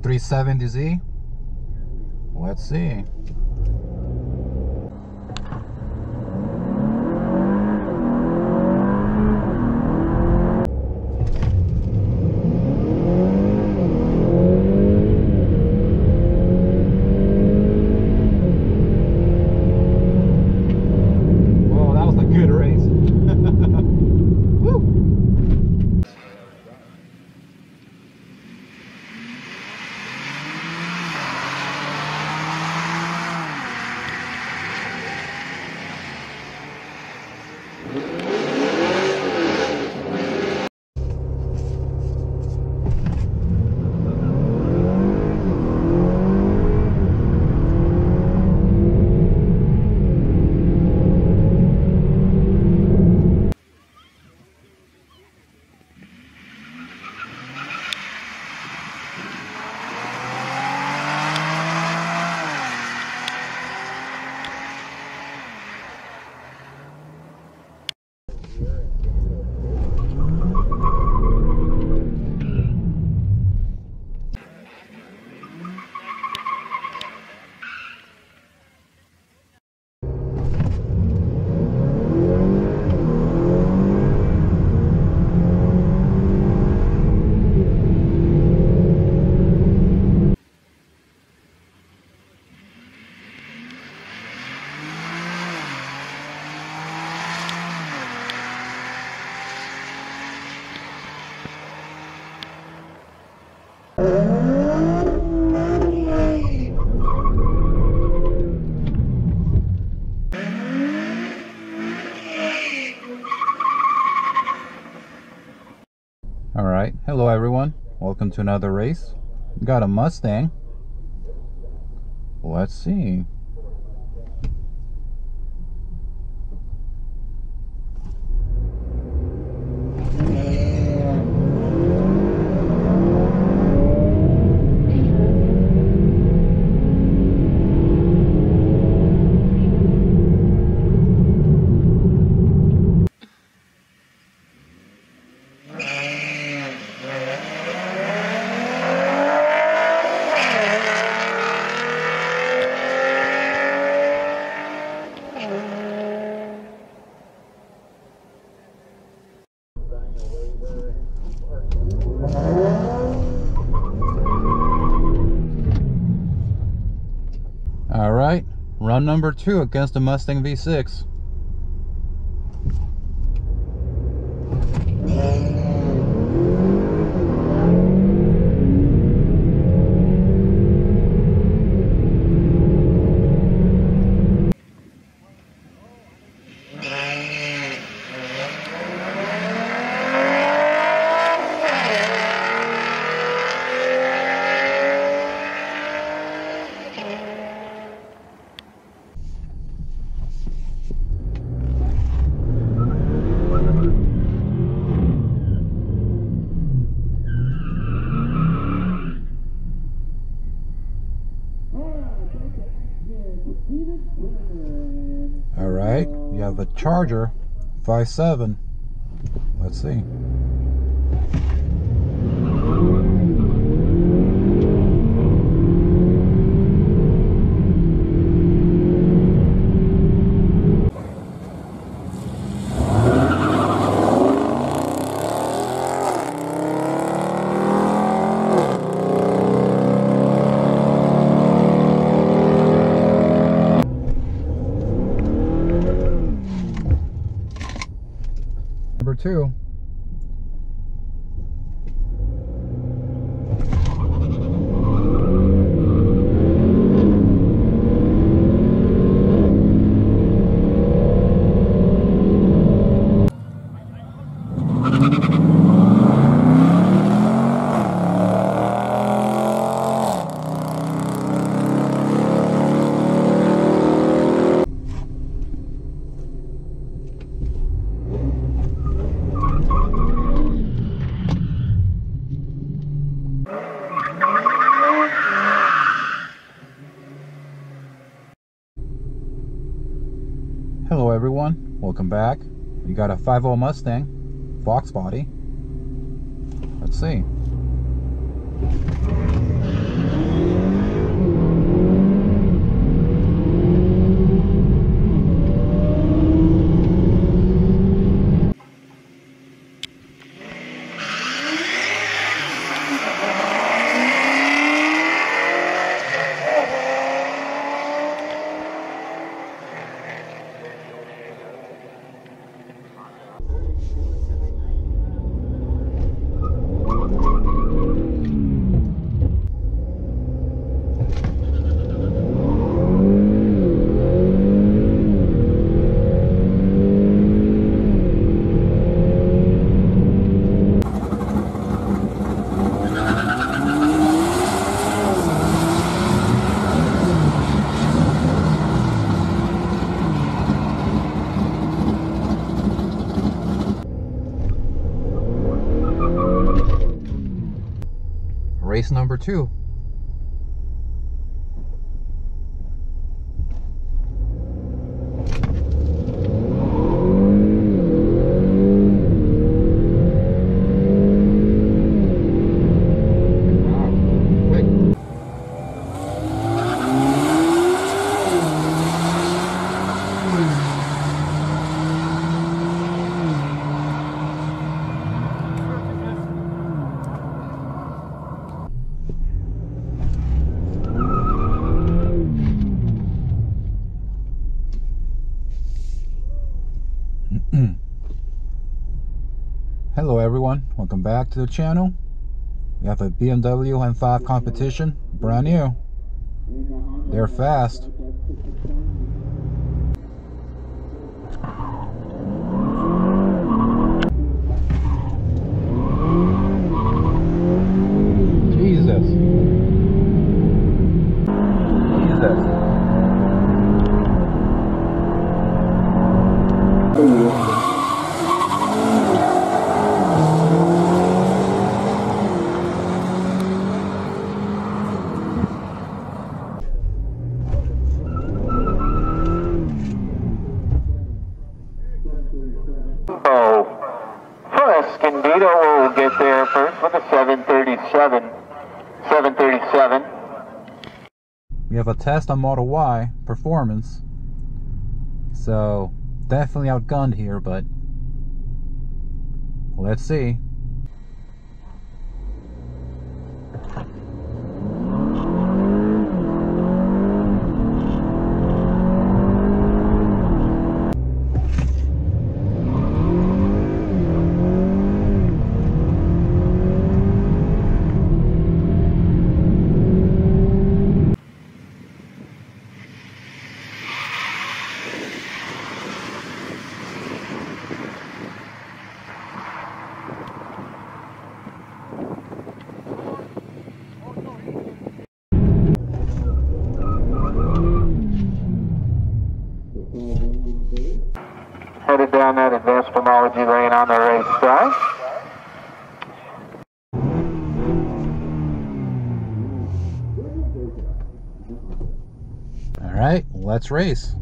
370Z. Let's see. Whoa, that was a good race. Woo! All right. Hello, everyone. Welcome to another race. Got a Mustang. Let's see. All right. Run number two against the Mustang V6. All right. You have a Charger 5.7. Let's see. Number two. Hello everyone, welcome back. We got a 5.0 Mustang, Fox body. Let's see. Race number two. Everyone, welcome back to the channel. We have a BMW M5 competition, brand new. They're fast. 737. 737. We have a Tesla Model Y performance. So, definitely outgunned here, but let's see. On the. All right, let's race.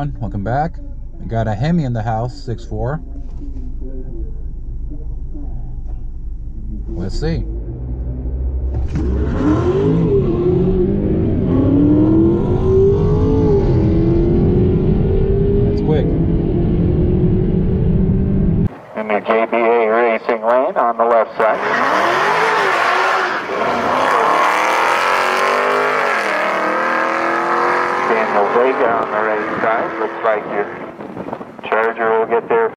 Everyone, welcome back. We got a Hemi in the house, six four. Let's see. That's quick. In the JBA racing lane on the left side. Omega on the right side. Looks like your charger will get there.